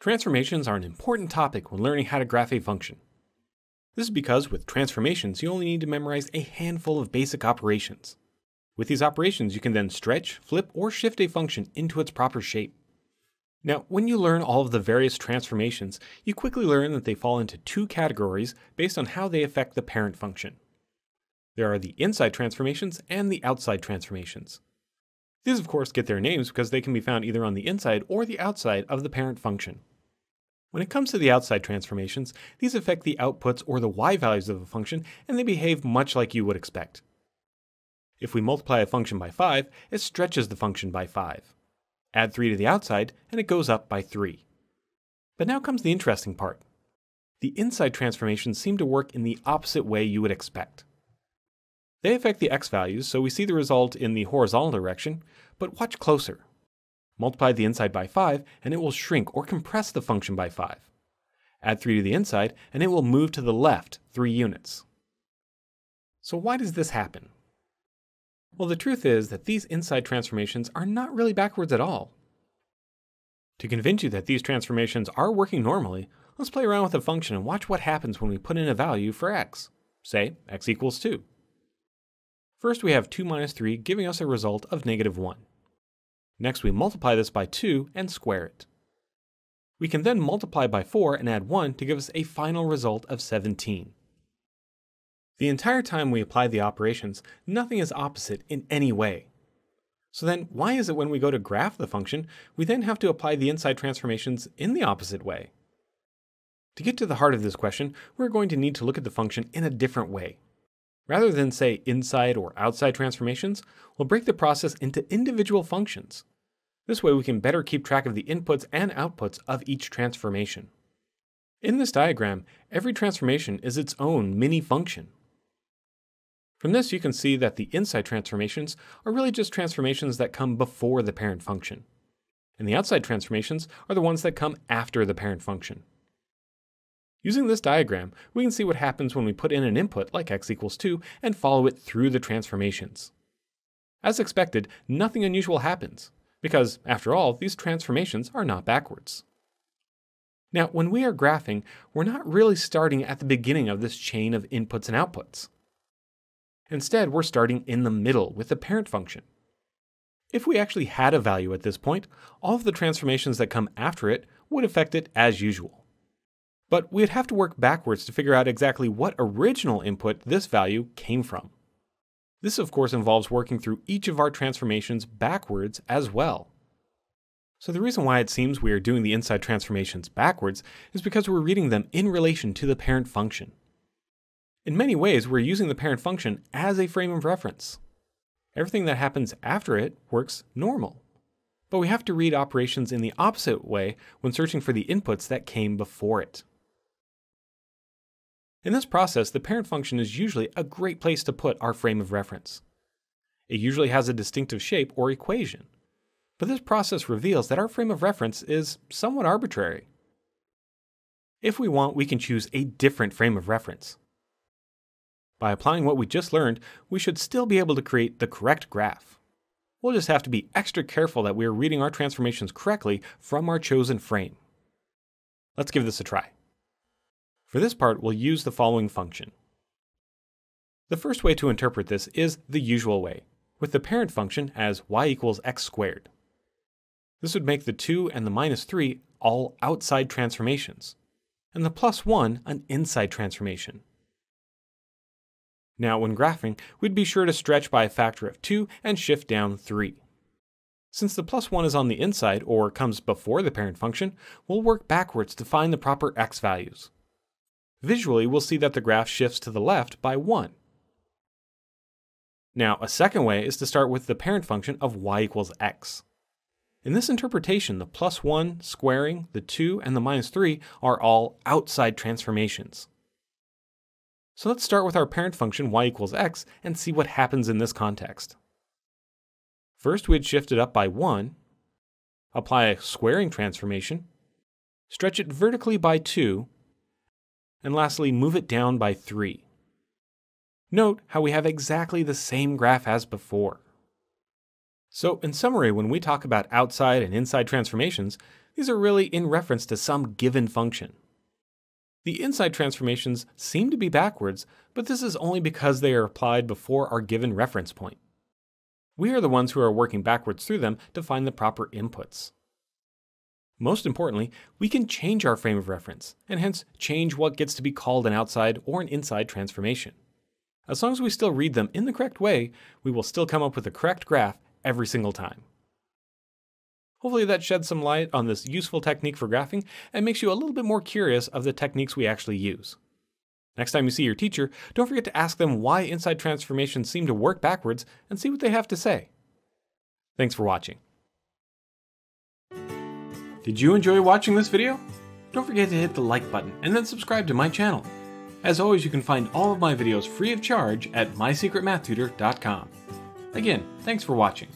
Transformations are an important topic when learning how to graph a function. This is because with transformations, you only need to memorize a handful of basic operations. With these operations, you can then stretch, flip, or shift a function into its proper shape. Now, when you learn all of the various transformations, you quickly learn that they fall into two categories based on how they affect the parent function. There are the inside transformations and the outside transformations. These, of course, get their names because they can be found either on the inside or the outside of the parent function. When it comes to the outside transformations, these affect the outputs or the y values of a function, and they behave much like you would expect. If we multiply a function by 5, it stretches the function by 5. Add 3 to the outside, and it goes up by 3. But now comes the interesting part. The inside transformations seem to work in the opposite way you would expect. They affect the x values, so we see the result in the horizontal direction, but watch closer. Multiply the inside by 5, and it will shrink or compress the function by 5. Add 3 to the inside, and it will move to the left 3 units. So why does this happen? Well, the truth is that these inside transformations are not really backwards at all. To convince you that these transformations are working normally, let's play around with a function and watch what happens when we put in a value for x. Say, x equals 2. First we have 2 minus 3 giving us a result of negative 1. Next we multiply this by 2 and square it. We can then multiply by 4 and add 1 to give us a final result of 17. The entire time we apply the operations, nothing is opposite in any way. So then why is it when we go to graph the function, we then have to apply the inside transformations in the opposite way? To get to the heart of this question, we're going to need to look at the function in a different way. Rather than say inside or outside transformations, we'll break the process into individual functions. This way we can better keep track of the inputs and outputs of each transformation. In this diagram, every transformation is its own mini function. From this you can see that the inside transformations are really just transformations that come before the parent function. And the outside transformations are the ones that come after the parent function. Using this diagram, we can see what happens when we put in an input like x equals 2 and follow it through the transformations. As expected, nothing unusual happens because, after all, these transformations are not backwards. Now, when we are graphing, we're not really starting at the beginning of this chain of inputs and outputs. Instead, we're starting in the middle with the parent function. If we actually had a value at this point, all of the transformations that come after it would affect it as usual. But we'd have to work backwards to figure out exactly what original input this value came from. This of course involves working through each of our transformations backwards as well. So the reason why it seems we are doing the inside transformations backwards is because we're reading them in relation to the parent function. In many ways, we're using the parent function as a frame of reference. Everything that happens after it works normal. But we have to read operations in the opposite way when searching for the inputs that came before it. In this process, the parent function is usually a great place to put our frame of reference. It usually has a distinctive shape or equation, but this process reveals that our frame of reference is somewhat arbitrary. If we want, we can choose a different frame of reference. By applying what we just learned, we should still be able to create the correct graph. We'll just have to be extra careful that we are reading our transformations correctly from our chosen frame. Let's give this a try. For this part, we'll use the following function. The first way to interpret this is the usual way, with the parent function as y equals x squared. This would make the 2 and the minus 3 all outside transformations, and the plus 1 an inside transformation. Now when graphing, we'd be sure to stretch by a factor of 2 and shift down 3. Since the plus 1 is on the inside, or comes before the parent function, we'll work backwards to find the proper x values. Visually, we'll see that the graph shifts to the left by 1. Now, a second way is to start with the parent function of y equals x. In this interpretation, the plus 1, squaring, the 2, and the minus 3 are all outside transformations. So let's start with our parent function y equals x and see what happens in this context. First, we'd shift it up by 1, apply a squaring transformation, stretch it vertically by 2, and lastly, move it down by 3. Note how we have exactly the same graph as before. So in summary, when we talk about outside and inside transformations, These are really in reference to some given function. The inside transformations seem to be backwards, but this is only because they are applied before our given reference point. We are the ones who are working backwards through them to find the proper inputs. Most importantly, we can change our frame of reference, and hence change what gets to be called an outside or an inside transformation. As long as we still read them in the correct way, we will still come up with the correct graph every single time. Hopefully that sheds some light on this useful technique for graphing and makes you a little bit more curious of the techniques we actually use. Next time you see your teacher, don't forget to ask them why inside transformations seem to work backwards and see what they have to say. Thanks for watching. Did you enjoy watching this video? Don't forget to hit the like button and then subscribe to my channel. As always, you can find all of my videos free of charge at mysecretmathtutor.com. Again, thanks for watching.